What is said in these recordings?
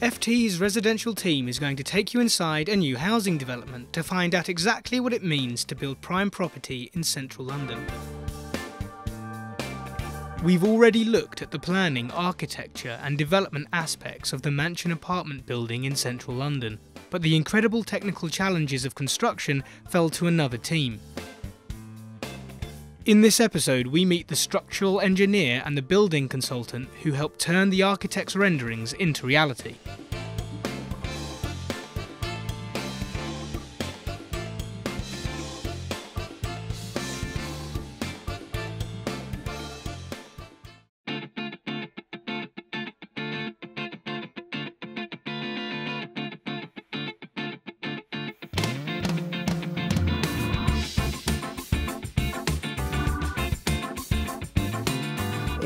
FT's residential team is going to take you inside a new housing development to find out exactly what it means to build prime property in central London. We've already looked at the planning, architecture and development aspects of the mansion apartment building in central London, but the incredible technical challenges of construction fell to another team. In this episode, we meet the structural engineer and the building consultant who helped turn the architect's renderings into reality.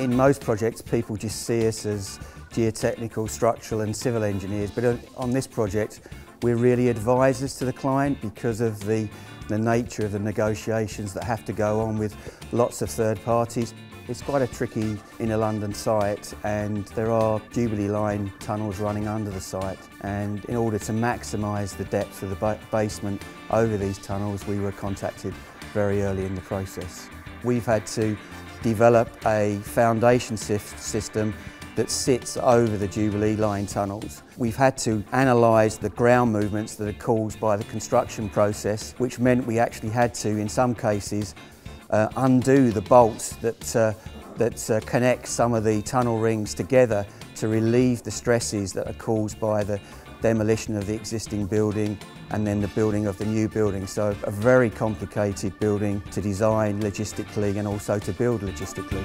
In most projects, people just see us as geotechnical, structural and civil engineers, but on this project, we're really advisors to the client because of the, the nature of the negotiations that have to go on with lots of third parties. It's quite a tricky inner London site and there are Jubilee line tunnels running under the site and in order to maximise the depth of the ba basement over these tunnels we were contacted very early in the process. We've had to develop a foundation system that sits over the Jubilee line tunnels. We've had to analyse the ground movements that are caused by the construction process, which meant we actually had to, in some cases, uh, undo the bolts that, uh, that uh, some of the tunnel rings together to relieve the stresses that are caused by the demolition of the existing building and then the building of the new building. So a very complicated building to design logistically and also to build logistically.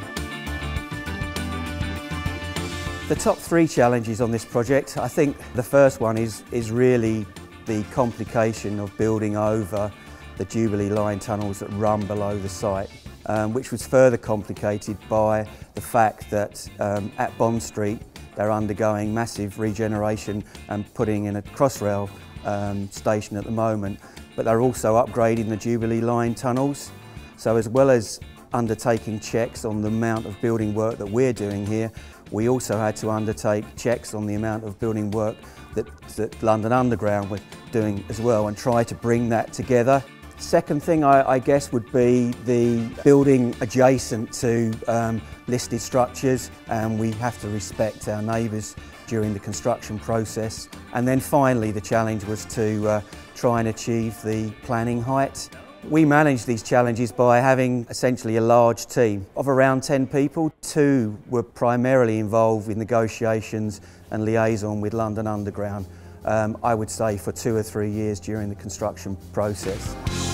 The top three challenges on this project, I think the first one is, is really the complication of building over the Jubilee line tunnels that run below the site, um, which was further complicated by the fact that um, at Bond Street they're undergoing massive regeneration and putting in a crossrail um, station at the moment, but they're also upgrading the Jubilee line tunnels. So as well as undertaking checks on the amount of building work that we're doing here, we also had to undertake checks on the amount of building work that, that London Underground were doing as well and try to bring that together. Second thing I, I guess would be the building adjacent to um, listed structures and we have to respect our neighbours during the construction process. And then finally the challenge was to uh, try and achieve the planning height. We managed these challenges by having essentially a large team of around 10 people. Two were primarily involved with negotiations and liaison with London Underground, um, I would say for two or three years during the construction process.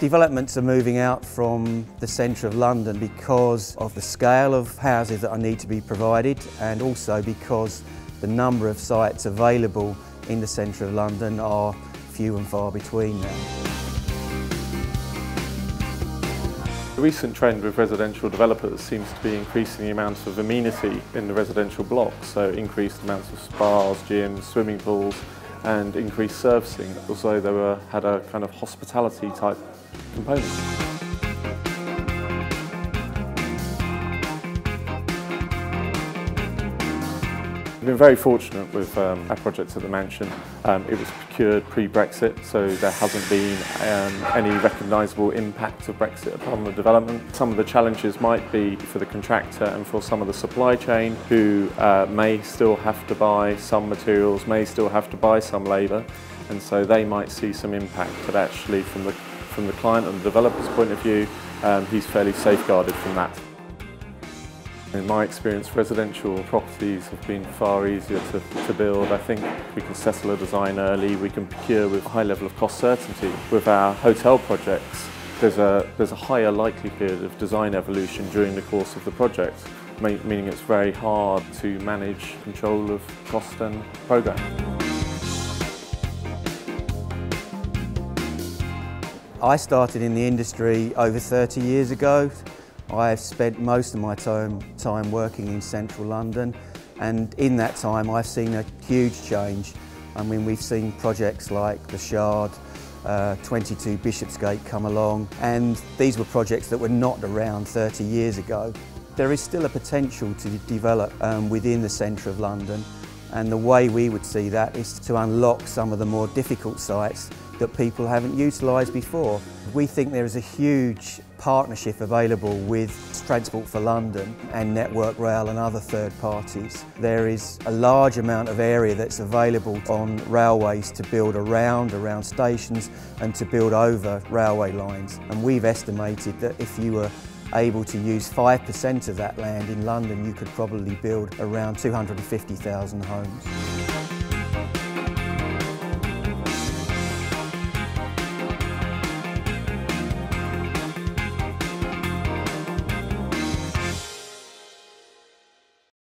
Developments are moving out from the centre of London because of the scale of houses that need to be provided and also because the number of sites available in the centre of London are few and far between now. The recent trend with residential developers seems to be increasing the amount of amenity in the residential blocks, so increased amounts of spas, gyms, swimming pools and increased servicing, Also they were, had a kind of hospitality type components. We've been very fortunate with um, our project at the mansion. Um, it was procured pre-Brexit, so there hasn't been um, any recognisable impact of Brexit upon the development. Some of the challenges might be for the contractor and for some of the supply chain who uh, may still have to buy some materials, may still have to buy some labour, and so they might see some impact, but actually from the from the client and the developer's point of view, um, he's fairly safeguarded from that. In my experience, residential properties have been far easier to, to build. I think we can settle a design early, we can procure with a high level of cost certainty. With our hotel projects, there's a, there's a higher likelihood of design evolution during the course of the project, meaning it's very hard to manage control of cost and programme. I started in the industry over 30 years ago. I've spent most of my time, time working in central London and in that time I've seen a huge change. I mean we've seen projects like the Shard, uh, 22 Bishopsgate come along and these were projects that were not around 30 years ago. There is still a potential to develop um, within the centre of London and the way we would see that is to unlock some of the more difficult sites that people haven't utilised before. We think there is a huge partnership available with Transport for London and Network Rail and other third parties. There is a large amount of area that's available on railways to build around, around stations and to build over railway lines. And we've estimated that if you were able to use 5% of that land in London, you could probably build around 250,000 homes.